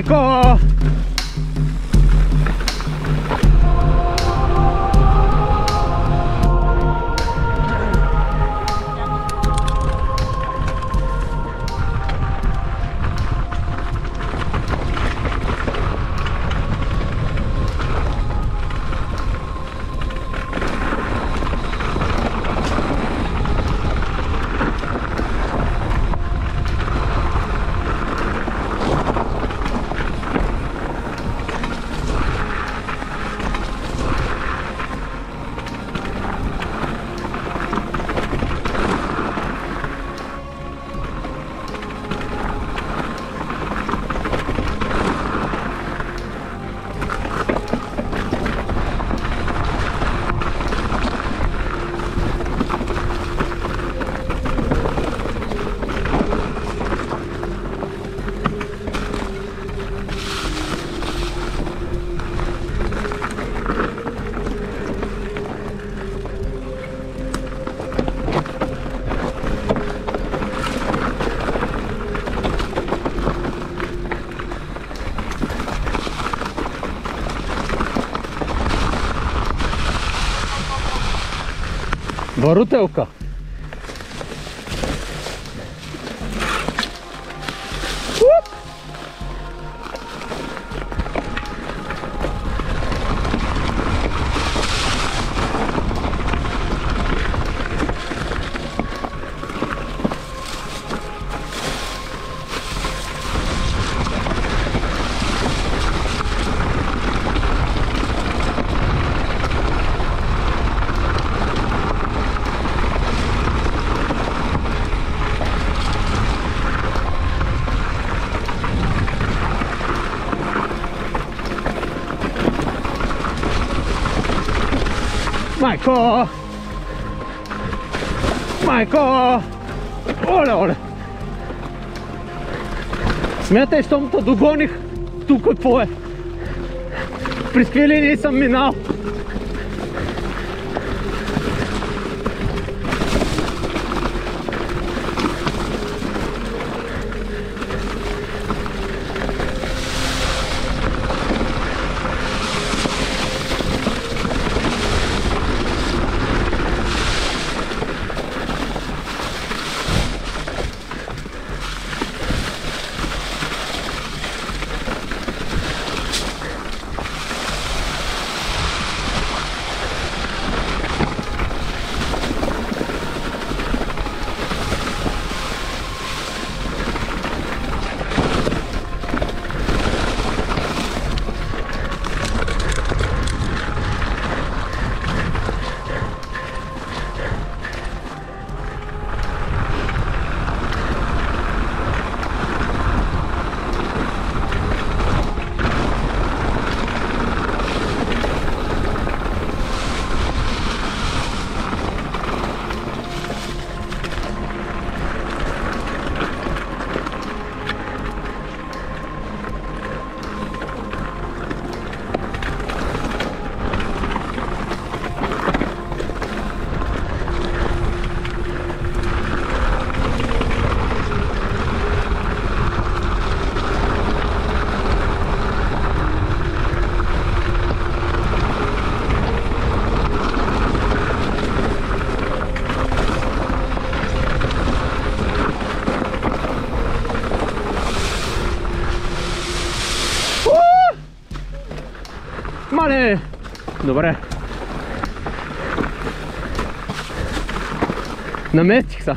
Майко! Варутелка. Borutełka. Майко! Майко! Оле, оле! Смятай, щом те догоних, тук какво е? През какви линии съм минал? Мале! Добре. Наместих се.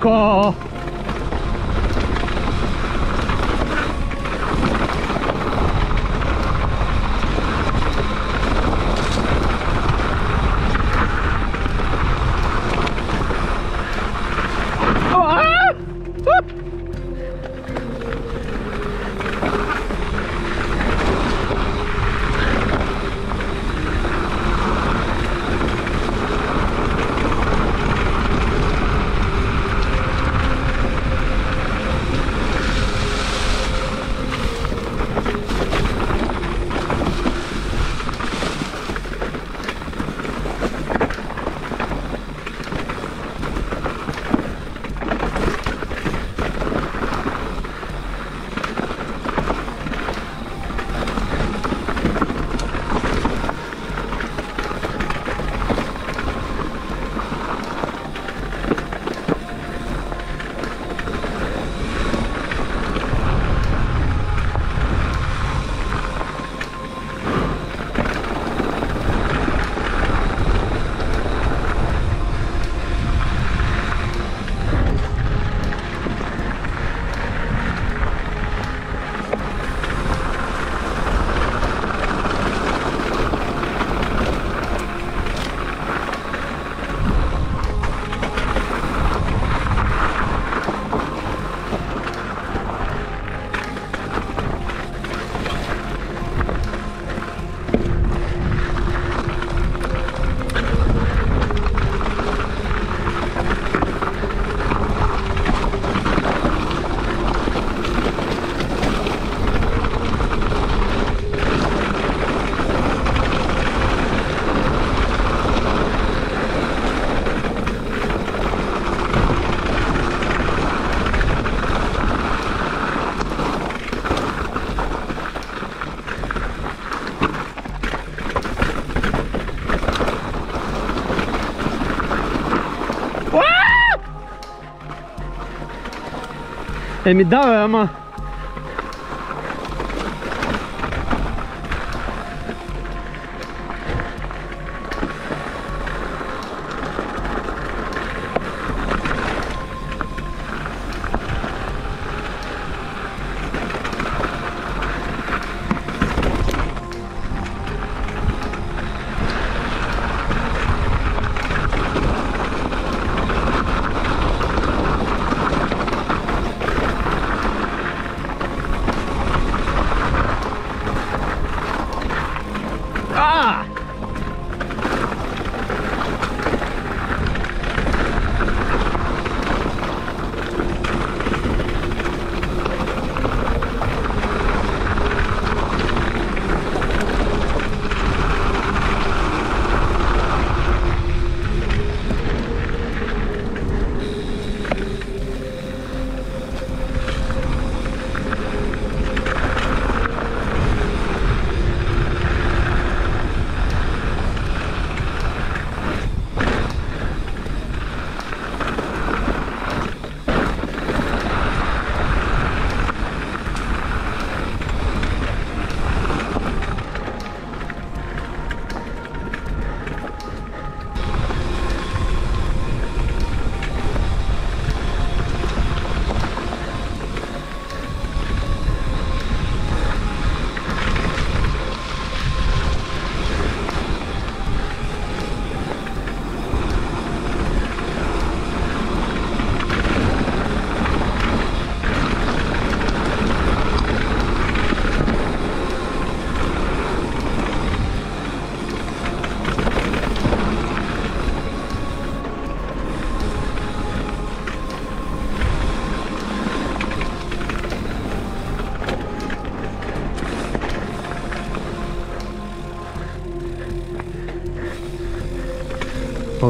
call. Ele me dá ama.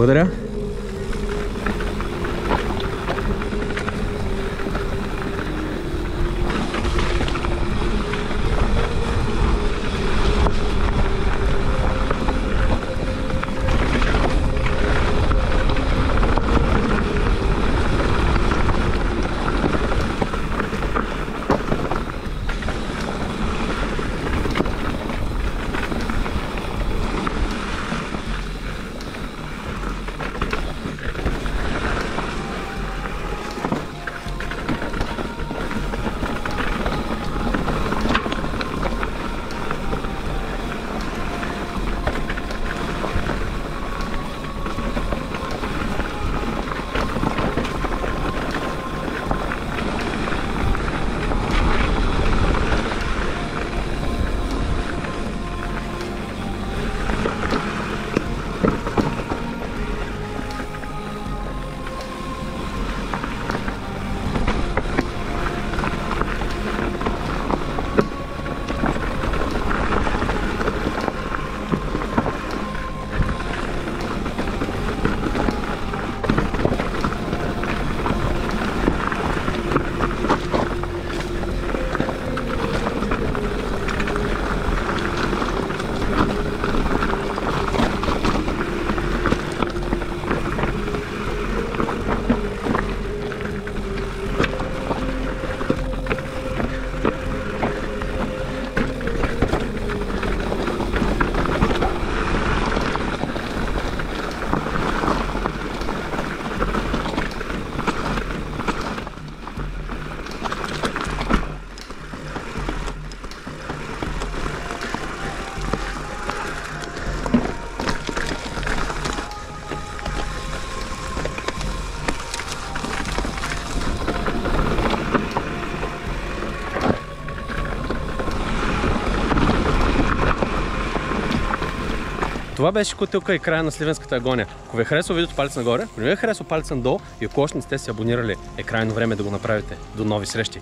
Благодаря. Това беше Котилка и края на Сливенската агония. Ако ви е харесало видеото, палец нагоре. Ако не ви е харесало, палец надолу и ако още не сте се абонирали, е крайно време да го направите. До нови срещи!